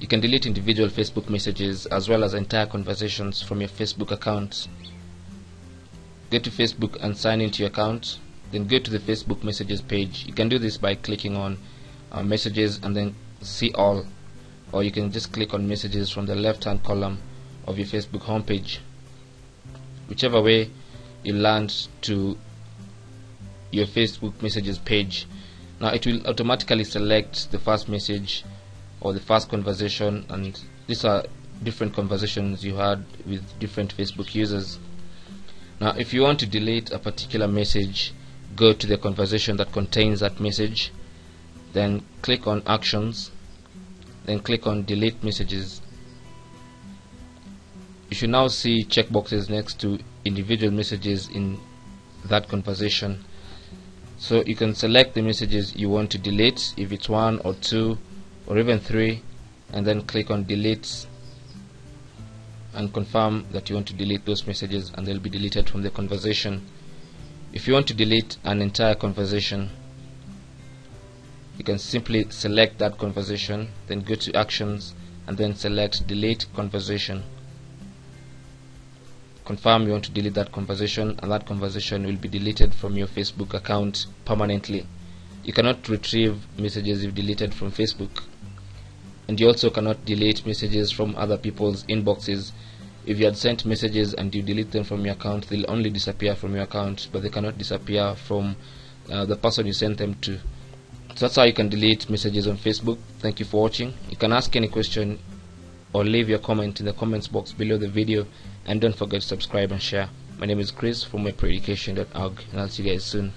you can delete individual Facebook messages as well as entire conversations from your Facebook account. Go to Facebook and sign into your account. Then go to the Facebook messages page. You can do this by clicking on uh, messages and then see all or you can just click on messages from the left hand column of your Facebook homepage. Whichever way you land to your Facebook messages page. Now it will automatically select the first message or the first conversation and these are different conversations you had with different Facebook users. Now if you want to delete a particular message go to the conversation that contains that message then click on actions then click on delete messages you should now see checkboxes next to individual messages in that conversation so you can select the messages you want to delete if it's one or two or even three and then click on delete and confirm that you want to delete those messages and they'll be deleted from the conversation. If you want to delete an entire conversation you can simply select that conversation then go to actions and then select delete conversation. Confirm you want to delete that conversation and that conversation will be deleted from your Facebook account permanently you cannot retrieve messages you've deleted from Facebook. And you also cannot delete messages from other people's inboxes. If you had sent messages and you delete them from your account they'll only disappear from your account but they cannot disappear from uh, the person you sent them to. So that's how you can delete messages on Facebook. Thank you for watching. You can ask any question or leave your comment in the comments box below the video. And don't forget to subscribe and share. My name is Chris from webproeducation.org and I'll see you guys soon